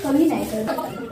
可以哪个？